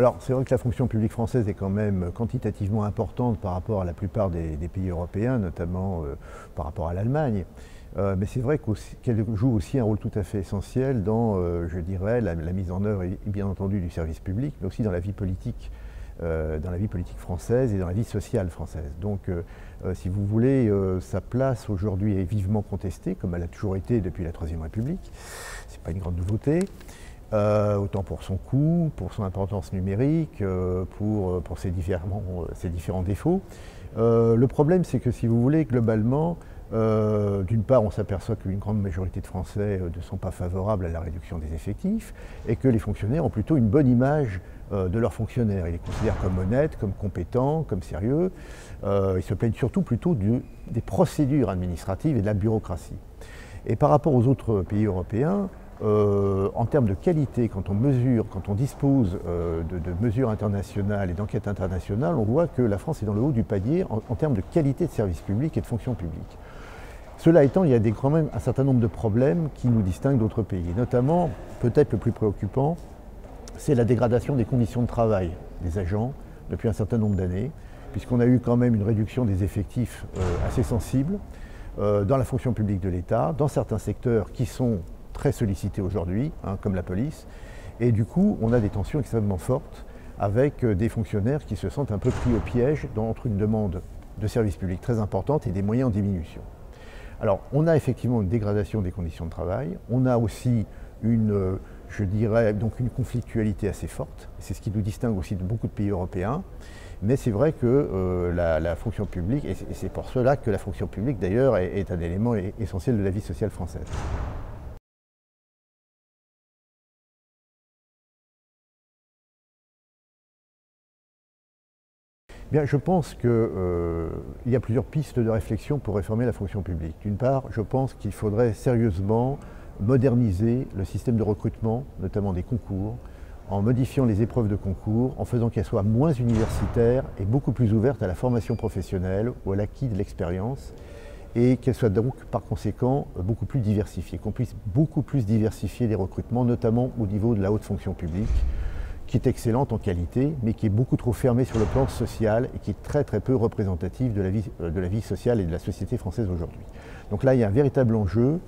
Alors, c'est vrai que la fonction publique française est quand même quantitativement importante par rapport à la plupart des, pays européens, notamment euh, par rapport à l'Allemagne. Euh, mais c'est vrai qu'elle joue aussi un rôle tout à fait essentiel dans, euh, je dirais, la, mise en œuvre, bien entendu, du service public, mais aussi dans la vie politique, dans la vie politique française et dans la vie sociale française. Donc, si vous voulez, sa place aujourd'hui est vivement contestée, comme elle a toujours été depuis la Troisième République. Ce n'est pas une grande nouveauté. Euh, autant pour son coût, pour son importance numérique, euh, pour, euh, pour ses, différents, ses, différents, défauts. le problème, c'est que si vous voulez, globalement, d'une part, on s'aperçoit qu'une grande majorité de Français ne sont pas favorables à la réduction des effectifs et que les fonctionnaires ont plutôt une bonne image de leurs fonctionnaires. Ils les considèrent comme honnêtes, comme compétents, comme sérieux. ils se plaignent surtout plutôt des procédures administratives et de la bureaucratie. Et par rapport aux autres pays européens, euh, en termes de qualité, quand on mesure, quand on dispose euh, de, mesures internationales et d'enquêtes internationales, on voit que la France est dans le haut du panier en, termes de qualité de service public et de fonction publique. Cela étant, il y a quand même un certain nombre de problèmes qui nous distinguent d'autres pays. notamment, peut-être le plus préoccupant, c'est la dégradation des conditions de travail des agents depuis un certain nombre d'années, puisqu'on a eu quand même une réduction des effectifs euh, assez sensible dans la fonction publique de l'État, dans certains secteurs qui sont très sollicités aujourd'hui, hein, comme la police. Et du coup, on a des tensions extrêmement fortes avec euh, des fonctionnaires qui se sentent un peu pris au piège entre une demande de service public très importante et des moyens en diminution. Alors, on a effectivement une dégradation des conditions de travail, on a aussi une, euh, je dirais, donc une conflictualité assez forte, c'est ce qui nous distingue aussi de beaucoup de pays européens, mais c'est vrai que euh, la, fonction publique, et c'est pour cela que la fonction publique d'ailleurs est un élément essentiel de la vie sociale française. Bien, je pense qu'il euh, y a plusieurs pistes de réflexion pour réformer la fonction publique. D'une part, je pense qu'il faudrait sérieusement moderniser le système de recrutement, notamment des concours, en modifiant les épreuves de concours, en faisant qu'elles soient moins universitaires et beaucoup plus ouvertes à la formation professionnelle ou à l'acquis de l'expérience, et qu'elles soient donc par conséquent beaucoup plus diversifiées, qu'on puisse beaucoup plus diversifier les recrutements, notamment au niveau de la haute fonction publique, qui est excellente en qualité, mais qui est beaucoup trop fermée sur le plan social et qui est très très peu représentative de la vie, euh, de la vie sociale et de la société française aujourd'hui. Donc là, il y a un véritable enjeu,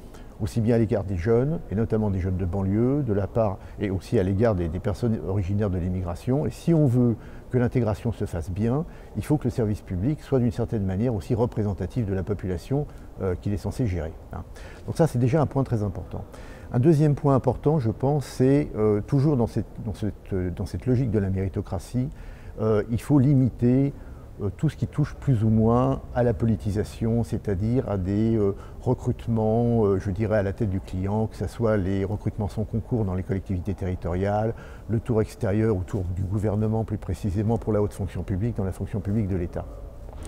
aussi bien à l'égard des jeunes, et notamment des jeunes de banlieue, de la part, et aussi à l'égard des, personnes originaires de l'immigration. Et si on veut que l'intégration se fasse bien, il faut que le service public soit d'une certaine manière aussi représentatif de la population euh, qu'il est censé gérer. Hein. Donc ça, c'est déjà un point très important. Un deuxième point important, je pense, c'est euh, toujours dans cette, dans, cette, logique de la méritocratie, euh, il faut limiter euh, tout ce qui touche plus ou moins à la politisation, c'est-à-dire à des recrutements, je dirais, à la tête du client, que ce soit les recrutements sans concours dans les collectivités territoriales, le tour extérieur autour du gouvernement, plus précisément pour la haute fonction publique, dans la fonction publique de l'État.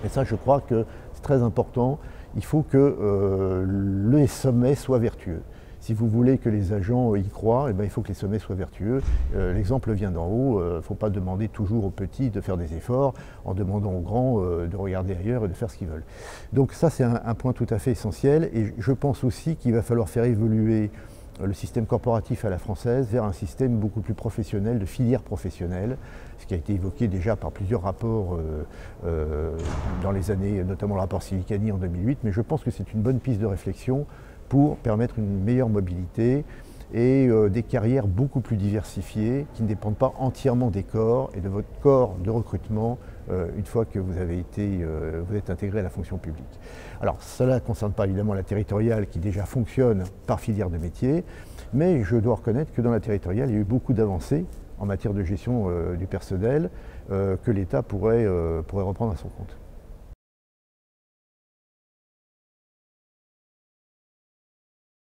Et ça, je crois que c'est très important. Il faut que le sommet soit vertueux. Si vous voulez que les agents y croient, eh ben, il faut que les sommets soient vertueux. Euh, l'exemple vient d'en haut. Il euh, ne faut pas demander toujours aux petits de faire des efforts en demandant aux grands euh, de regarder ailleurs et de faire ce qu'ils veulent. Donc ça, c'est un, point tout à fait essentiel. Et je pense aussi qu'il va falloir faire évoluer le système corporatif à la française vers un système beaucoup plus professionnel, de filière professionnelle, ce qui a été évoqué déjà par plusieurs rapports dans les années, notamment le rapport Silicani en 2008, mais je pense que c'est une bonne piste de réflexion pour permettre une meilleure mobilité et euh, des carrières beaucoup plus diversifiées qui ne dépendent pas entièrement des corps et de votre corps de recrutement euh, une fois que vous avez été, euh, êtes intégré à la fonction publique. Alors cela ne concerne pas évidemment la territoriale qui déjà fonctionne par filière de métier, mais je dois reconnaître que dans la territoriale, il y a eu beaucoup d'avancées en matière de gestion du personnel que l'État pourrait reprendre à son compte.